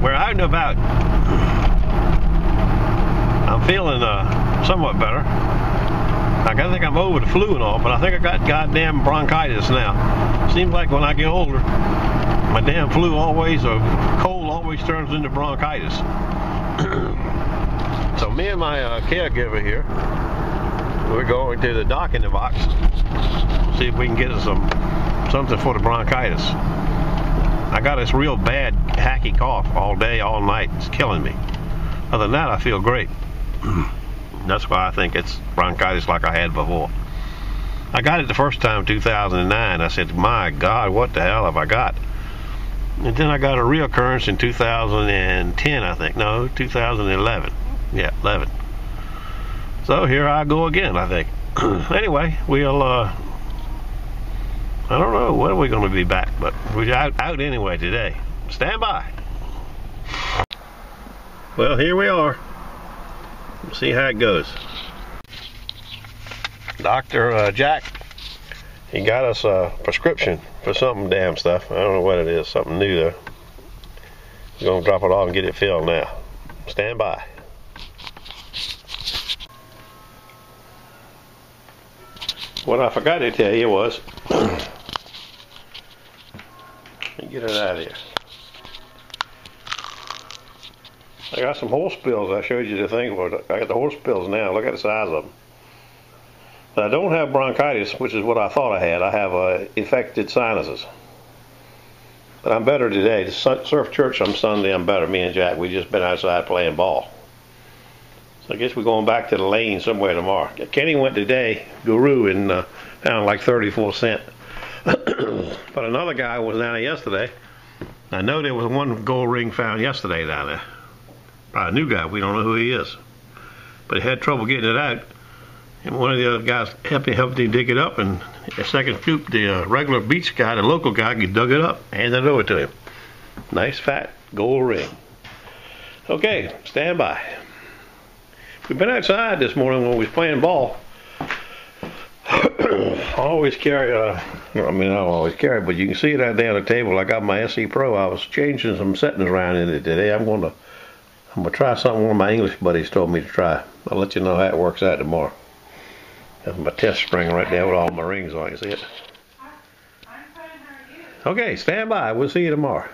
we're out and about. I'm feeling uh, somewhat better. I gotta think I'm over the flu and all, but I think I got goddamn bronchitis now. Seems like when I get older, my damn flu always, or cold always turns into bronchitis. so me and my uh, caregiver here, we're going to the doc in the box, see if we can get us some something for the bronchitis. I got this real bad hacky cough all day, all night. It's killing me. Other than that, I feel great. That's why I think it's bronchitis like I had before. I got it the first time, 2009. I said, my God, what the hell have I got? And then I got a reoccurrence in 2010, I think. No, 2011. Yeah, 11. So here I go again, I think. anyway, we'll, uh, I don't know when we're going to be back, but we're out, out anyway today. Stand by. Well, here we are. We'll see how it goes. Dr. Uh, Jack, he got us a prescription for something damn stuff. I don't know what it is, something new though. We're going to drop it off and get it filled now. Stand by. What I forgot to tell you was, get it out of here. I got some horse pills. I showed you the thing. I got the horse pills now. Look at the size of them. But I don't have bronchitis, which is what I thought I had. I have uh, infected sinuses. But I'm better today. The surf church on Sunday, I'm better. Me and Jack, we just been outside playing ball. So I guess we're going back to the lane somewhere tomorrow. Kenny went today, Guru, and uh, found like 34 cent. but another guy was down there yesterday. I know there was one gold ring found yesterday down there. by a new guy. We don't know who he is. But he had trouble getting it out. And one of the other guys helped him, helped him dig it up. And a second scoop, the uh, regular beach guy, the local guy, he dug it up, handed it over to him. Nice fat gold ring. Okay, stand by. We've been outside this morning when we was playing ball. I always carry, uh, I mean, I don't always carry, but you can see it out there on the table. I got my SE Pro. I was changing some settings around in it today. I'm going to, I'm going to try something one of my English buddies told me to try. I'll let you know how it works out tomorrow. That's my test spring right there with all my rings on. You see it? Okay, stand by. We'll see you tomorrow.